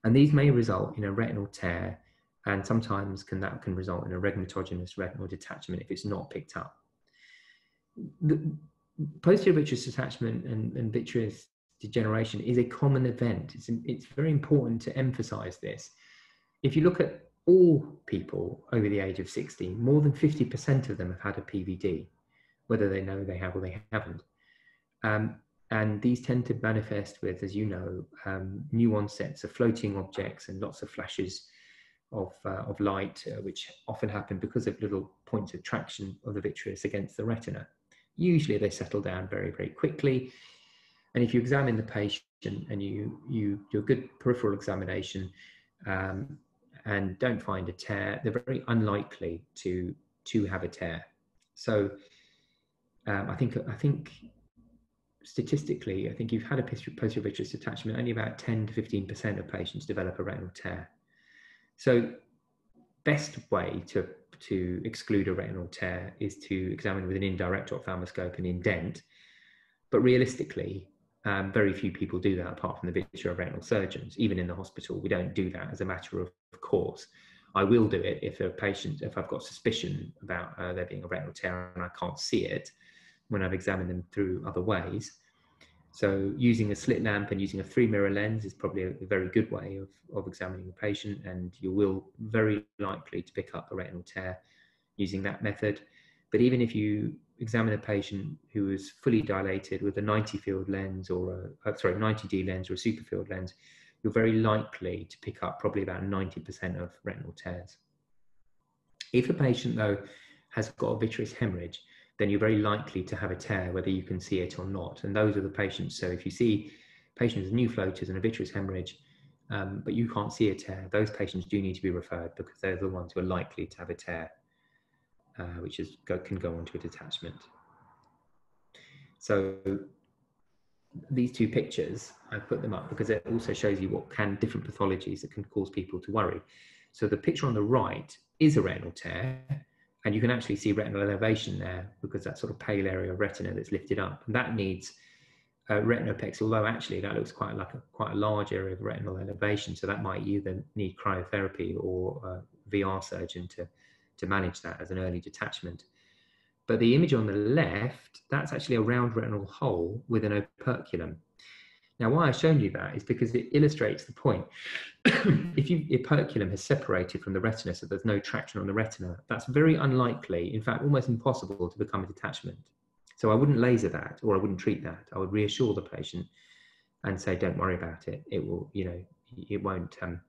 and these may result in a retinal tear, and sometimes can that can result in a rhegmatogenous retinal detachment if it's not picked up. The posterior vitreous detachment and, and vitreous degeneration is a common event. It's, it's very important to emphasize this. If you look at all people over the age of 60, more than 50% of them have had a PVD. whether they know they have or they haven't. Um, and these tend to manifest with, as you know, um, new onsets of floating objects and lots of flashes of, uh, of light, uh, which often happen because of little points of traction of the vitreous against the retina. Usually they settle down very, very quickly. And if you examine the patient and you, you do a good peripheral examination um, and don't find a tear, they're very unlikely to, to have a tear. So um, I think, I think statistically, I think you've had a posterior vitreous detachment, only about 10 to 15% of patients develop a retinal tear. So best way to, to exclude a retinal tear is to examine with an indirect ophthalmoscope and indent. But realistically, um, very few people do that apart from the vitreoretinal surgeons. Even in the hospital, we don't do that as a matter of course. I will do it if a patient, if I've got suspicion about uh, there being a retinal tear and I can't see it, when I've examined them through other ways. So using a slit lamp and using a three mirror lens is probably a, very good way of, of examining the patient and you will very likely to pick up a retinal tear using that method. But even if you examine a patient who is fully dilated with a 90 field lens or a, uh, sorry, 90D lens or a superfield lens, you're very likely to pick up probably about 90% of retinal tears. If a patient though has got a vitreous hemorrhage, then you're very likely to have a tear, whether you can see it or not. And those are the patients. So if you see patients with new floaters and a vitreous hemorrhage, um, but you can't see a tear, those patients do need to be referred because they're the ones who are likely to have a tear, uh, which is, go, can go on to a detachment. So these two pictures, I put them up because it also shows you what can different pathologies that can cause people to worry. So the picture on the right is a retinal tear, and you can actually see retinal elevation there because that sort of pale area of retina that's lifted up. And that needs retinopexy, although actually that looks quite like a, quite a large area of retinal elevation. So that might either need cryotherapy or a VR surgeon to, to manage that as an early detachment. But the image on the left, that's actually a round retinal hole with an operculum. Now, why I've shown you that is because it illustrates the point. if you operculum has separated from the retina, so there's no traction on the retina, that's very unlikely, in fact, almost impossible to become a detachment. So I wouldn't laser that or I wouldn't treat that. I would reassure the patient and say, don't worry about it. It will, you know, it won't, um,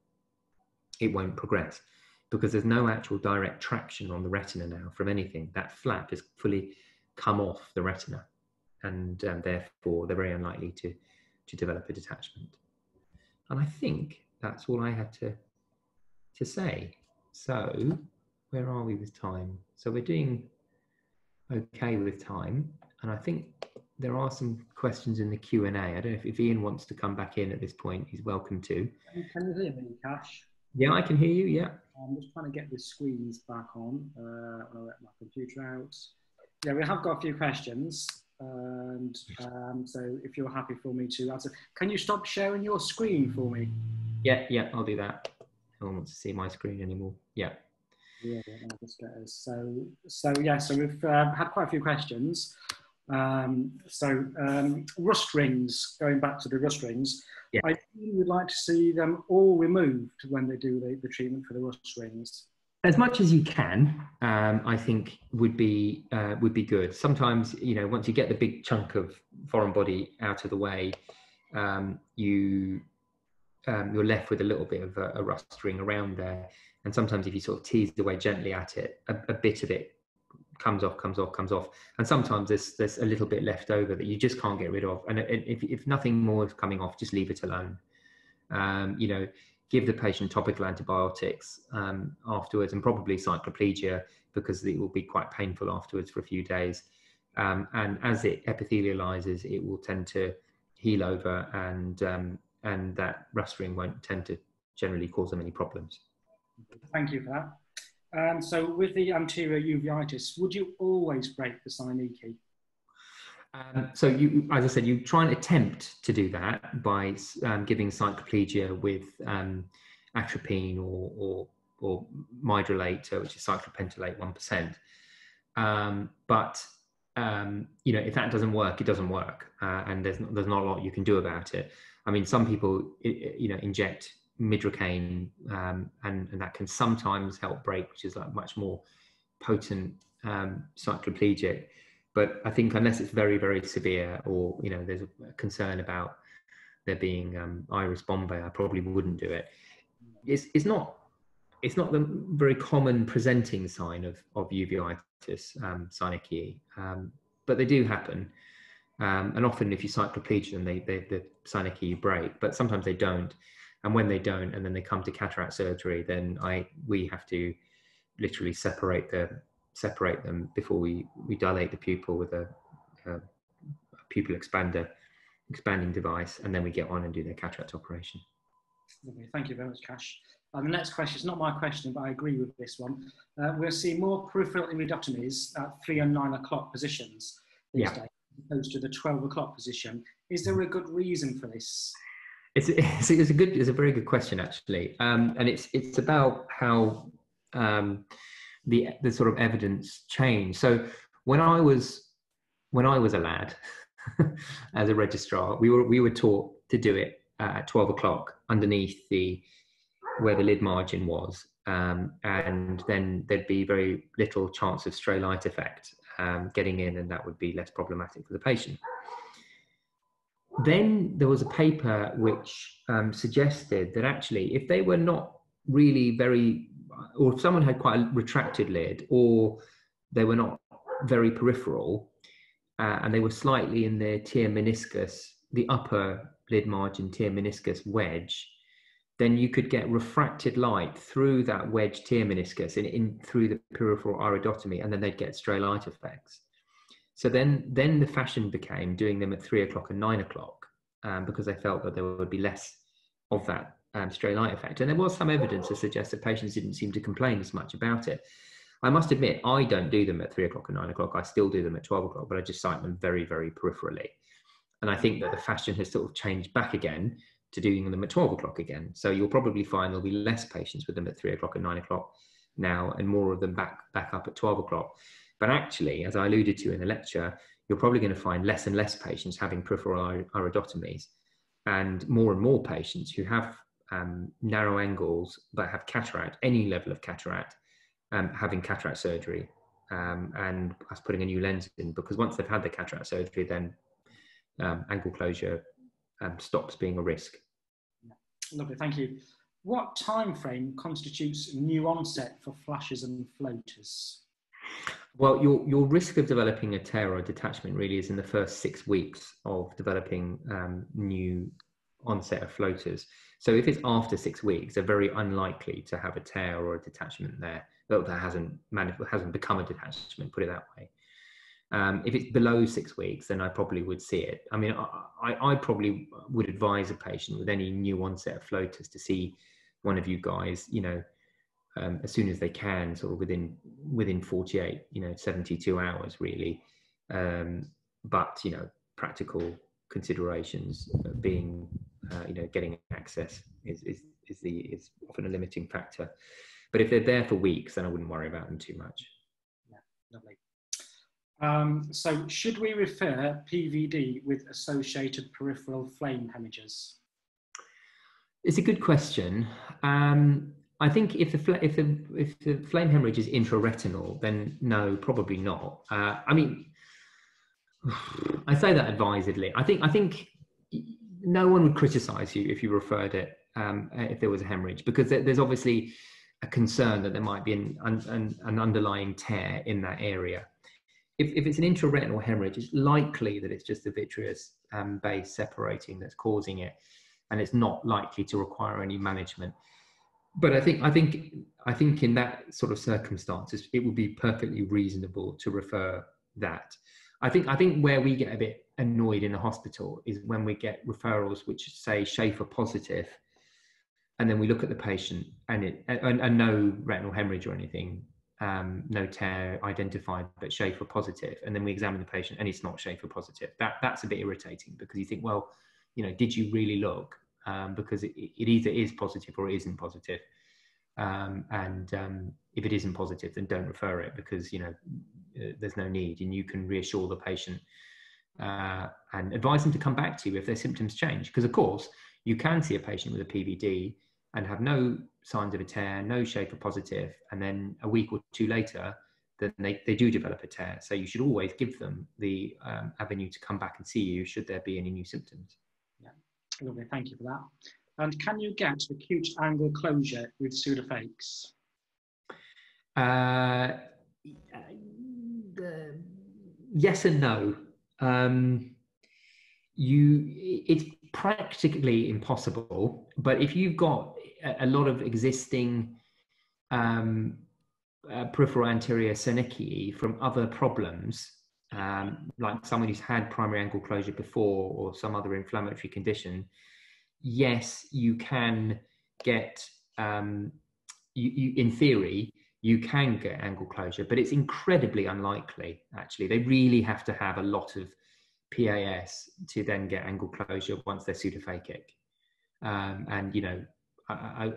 it won't progress because there's no actual direct traction on the retina now from anything. That flap has fully come off the retina and um, therefore they're very unlikely to to develop a detachment. And I think that's all I had to, to say. So where are we with time? So we're doing okay with time. And I think there are some questions in the Q&A. I don't know if, if Ian wants to come back in at this point, he's welcome to. Can you hear me, Cash? Yeah, I can hear you, yeah. I'm just trying to get the screens back on. Uh, I'll let my computer out. Yeah, we have got a few questions. And um, so if you're happy for me to answer, can you stop sharing your screen for me? Yeah, yeah, I'll do that. No one wants to see my screen anymore. Yeah. Yeah, I'll just get us. So, so yeah, so we've uh, had quite a few questions. Um, so um, rust rings, going back to the rust rings, yeah. I would like to see them all removed when they do the, the treatment for the rust rings as much as you can, um, I think would be uh, would be good. Sometimes, you know, once you get the big chunk of foreign body out of the way, um, you um, you're left with a little bit of a, a, rust ring around there. And sometimes, if you sort of tease away gently at it, a, a, bit of it comes off, comes off, comes off. And sometimes there's there's a little bit left over that you just can't get rid of. And if if nothing more is coming off, just leave it alone. Um, you know, give the patient topical antibiotics um, afterwards and probably cycloplegia because it will be quite painful afterwards for a few days. Um, and as it epithelializes, it will tend to heal over and, um, and that rust ring won't tend to generally cause them any problems. Thank you for that. Um, so with the anterior uveitis, would you always break the synechia? Um, so you, as I said, you try and attempt to do that by um, giving cycloplegia with um, atropine or, or, or Mydrilate, which is cyclopentolate 1%. Um, but, um, you know, if that doesn't work, it doesn't work. Uh, and there's not, there's not a lot you can do about it. I mean, some people, you know, inject Mydricaine um, and, and that can sometimes help break, which is like much more potent cycloplegic but I think unless it's very, very severe or, you know, there's a concern about there being um, iris bombé, I probably wouldn't do it. It's, it's not it's not the very common presenting sign of, of uveitis, um, synechia, um, but they do happen. Um, and often if you cycloplegia them, they, they, the synechia break, but sometimes they don't. And when they don't, and then they come to cataract surgery, then I, we have to literally separate the, separate them before we, we dilate the pupil with a, a pupil expander, expanding device, and then we get on and do their cataract operation. Thank you very much, Cash. Uh, the next question is not my question, but I agree with this one. Uh, we're seeing more peripheral iridotomies at three and nine o'clock positions these yeah. days, opposed to the 12 o'clock position. Is there a good reason for this? It's, it's, a good, it's a very good question actually, um, and it's it's about how um, the the sort of evidence changed. So when I was when I was a lad as a registrar, we were we were taught to do it at twelve o'clock underneath the where the lid margin was, um, and then there'd be very little chance of stray light effect um, getting in, and that would be less problematic for the patient. Then there was a paper which um, suggested that actually, if they were not really very or if someone had quite a retracted lid, or they were not very peripheral, uh, and they were slightly in their tear meniscus, the upper lid margin tear meniscus wedge, then you could get refracted light through that wedge tear meniscus and in through the peripheral iridotomy, and then they'd get stray light effects. So then, then the fashion became doing them at three o'clock and nine o'clock um, because they felt that there would be less of that um, stray light effect. And there was some evidence to suggest that patients didn't seem to complain as much about it. I must admit, I don't do them at three o'clock and nine o'clock. I still do them at 12 o'clock, but I just cite them very, very peripherally. And I think that the fashion has sort of changed back again to doing them at 12 o'clock again. So you'll probably find there'll be less patients with them at three o'clock and nine o'clock now, and more of them back, back up at 12 o'clock. But actually, as I alluded to in the lecture, you're probably going to find less and less patients having peripheral iridotomies and more and more patients who have um, narrow angles but have cataract, any level of cataract, um, having cataract surgery um, and us putting a new lens in because once they've had the cataract surgery, then um, angle closure um, stops being a risk. Lovely, thank you. What time frame constitutes new onset for flashes and floaters? Well, your, your risk of developing a tear or a detachment really is in the first six weeks of developing um, new onset of floaters. So if it's after six weeks, they're very unlikely to have a tear or a detachment there that hasn't hasn't become a detachment. Put it that way. Um, if it's below six weeks, then I probably would see it. I mean, I, I probably would advise a patient with any new onset of floaters to see one of you guys, you know, um, as soon as they can, sort of within within 48, you know, 72 hours, really. Um, but you know, practical considerations being uh, you know, getting access is, is, is, the, is often a limiting factor. But if they're there for weeks, then I wouldn't worry about them too much. Yeah, lovely. Um, so should we refer PVD with associated peripheral flame hemorrhages? It's a good question. Um, I think if the, if the if the flame hemorrhage is intraretinal, then no, probably not. Uh, I mean, I say that advisedly. I think I think no one would criticize you if you referred it um, if there was a hemorrhage because there's obviously a concern that there might be an, an, an underlying tear in that area. If, if it's an intraretinal hemorrhage, it's likely that it's just the vitreous um, base separating that's causing it, and it's not likely to require any management. But I think I think I think in that sort of circumstances, it would be perfectly reasonable to refer that. I think I think where we get a bit annoyed in the hospital is when we get referrals which say Shafer positive, and then we look at the patient and it and, and no retinal hemorrhage or anything, um, no tear identified, but Shafer positive, and then we examine the patient and it's not Shafer positive. That that's a bit irritating because you think, well, you know, did you really look? Um, because it, it, either is positive or it isn't positive. Um, and um, if it isn't positive, then don't refer it because you know uh, there's no need, and you can reassure the patient uh, and advise them to come back to you if their symptoms change. Because, of course, you can see a patient with a PVD and have no signs of a tear, no Shafer positive, and then a week or two later, then they, they do develop a tear. So you should always give them the um, avenue to come back and see you should there be any new symptoms. Lovely. Thank you for that. And can you get acute angle closure with pseudophakics? Uh, yes and no. Um, you, it's practically impossible. But if you've got a, lot of existing um, uh, peripheral anterior synechia from other problems, um, like someone who's had primary angle closure before or some other inflammatory condition, yes, you can get, um, you, you, in theory, you can get angle closure, but it's incredibly unlikely, actually. They really have to have a lot of PAS to then get angle closure once they're pseudophakic. Um, and, you know, I,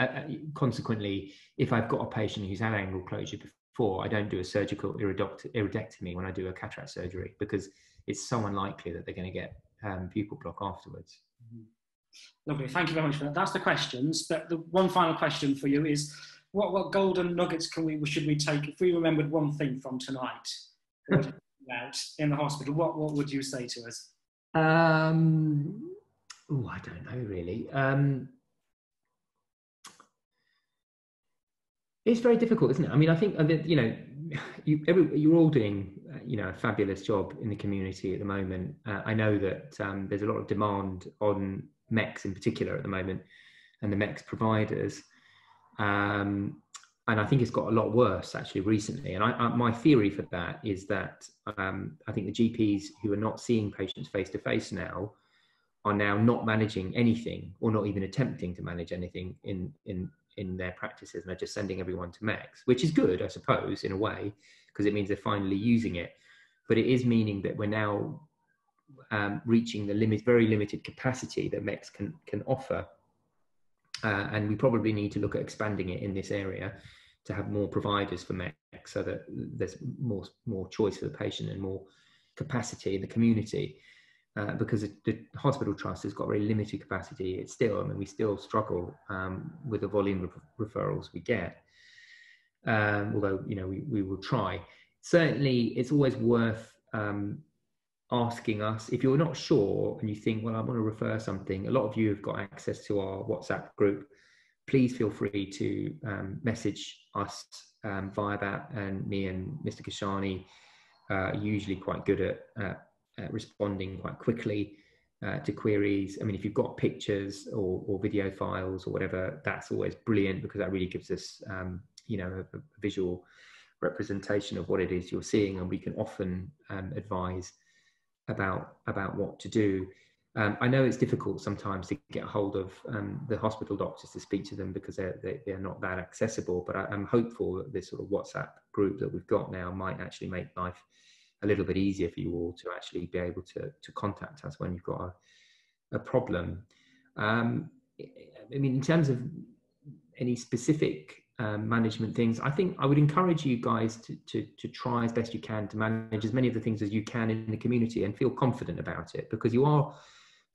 I, I, consequently, if I've got a patient who's had angle closure before, I don't do a surgical iridectomy when I do a cataract surgery because it's so unlikely that they're going to get um, pupil block afterwards. Mm-hmm. Lovely, thank you very much for that. That's the questions. But the one final question for you is what, what golden nuggets can we should we take if we remembered one thing from tonight out in the hospital? What what would you say to us? Um, oh, I don't know really. Um, it's very difficult, isn't it? I mean, I think you know, you every, you're all doing you know a fabulous job in the community at the moment. Uh, I know that um, there's a lot of demand on MECs in particular at the moment, and the MECs providers. Um, and I think it's got a lot worse actually recently. And I, I, my theory for that is that um, I think the GPs who are not seeing patients face to face now are now not managing anything or not even attempting to manage anything in in in their practices, and they're just sending everyone to MECs, which is good, I suppose, in a way, because it means they're finally using it. But it is meaning that we're now um, reaching the limit, very limited capacity that MECs can can offer uh, and we probably need to look at expanding it in this area to have more providers for MEC so that there's more, more choice for the patient and more capacity in the community. Uh, because the hospital trust has got very limited capacity. It's still, I mean, we still struggle um, with the volume of referrals we get. Um, although, you know, we, we will try. Certainly, it's always worth um, asking us if you're not sure and you think well i want to refer something a lot of you have got access to our whatsapp group please feel free to um, message us um, via that and me and mr kashani uh, are usually quite good at, uh, responding quite quickly uh, to queries i mean if you've got pictures or, or, video files or whatever that's always brilliant because that really gives us um, you know a, a, visual representation of what it is you're seeing and we can often um, advise about about what to do. Um, I know it's difficult sometimes to get hold of um, the hospital doctors to speak to them because they're, they, are not that accessible. But I, am hopeful that this sort of WhatsApp group that we've got now might actually make life a little bit easier for you all to actually be able to, to contact us when you've got a, a problem. Um, I mean, in terms of any specific um, management things. I think I would encourage you guys to, to, to try as best you can to manage as many of the things as you can in the community and feel confident about it because you are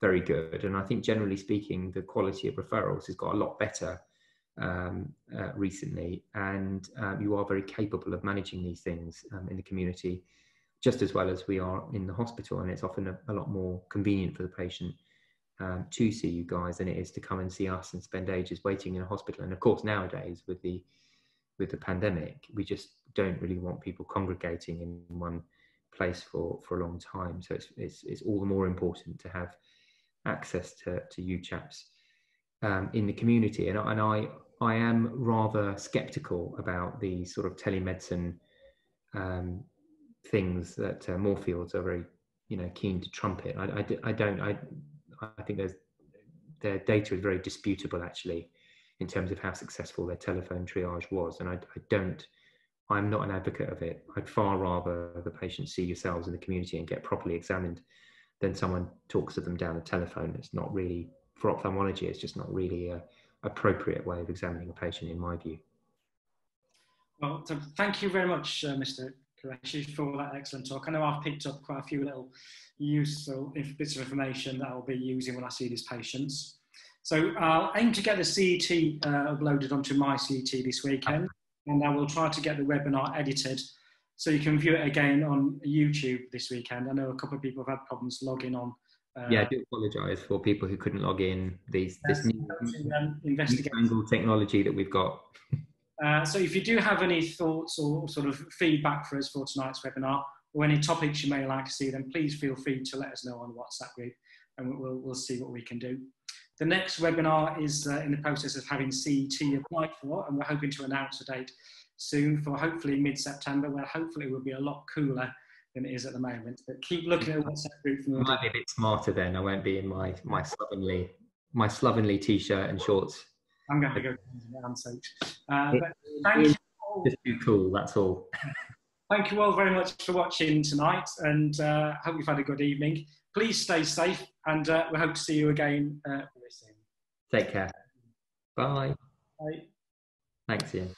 very good. And I think generally speaking, the quality of referrals has got a lot better um, uh, recently. And um, you are very capable of managing these things um, in the community just as well as we are in the hospital. And it's often a, a lot more convenient for the patient um, to see you guys than it is to come and see us and spend ages waiting in a hospital. And of course, nowadays with the with the pandemic, we just don't really want people congregating in one place for for a long time. So it's it's, it's all the more important to have access to to you chaps um, in the community. And, and I I am rather sceptical about the sort of telemedicine um, things that uh, Moorfields are very you know keen to trumpet. I, I, I don't I I think there's their data is very disputable actually in terms of how successful their telephone triage was, and I, I don't. I'm not an advocate of it. I'd far rather the patients see yourselves in the community and get properly examined than someone talks to them down the telephone. It's not really for ophthalmology. It's just not really a appropriate way of examining a patient, in my view. Well, thank you very much, uh, Mr. Qureshi, for that excellent talk. I know I've picked up quite a few little useful bits of information that I'll be using when I see these patients. So I'll aim to get the CET uh, uploaded onto my CET this weekend. and I will try to get the webinar edited so you can view it again on YouTube this weekend. I know a couple of people have had problems logging on. Uh, yeah, I do apologise for people who couldn't log in. These this new, um, angle technology that we've got. Uh, so if you do have any thoughts or sort of feedback for us for tonight's webinar, or any topics you may like to see, then please feel free to let us know on WhatsApp group, and we'll, we'll see what we can do. The next webinar is uh, in the process of having CET applied for, and we're hoping to announce a date soon for hopefully mid-September, where hopefully it will be a lot cooler than it is at the moment. But keep looking at WhatsApp group. I might be a bit smarter then. I won't be in my my slovenly my slovenly t-shirt and shorts. I'm going to go around soaked. Uh, thank you. All. Just be cool. That's all. thank you all very much for watching tonight, and uh, hope you've had a good evening. Please stay safe, and uh, we hope to see you again uh, very soon. Take care. Bye. Bye. Thanks, Ian.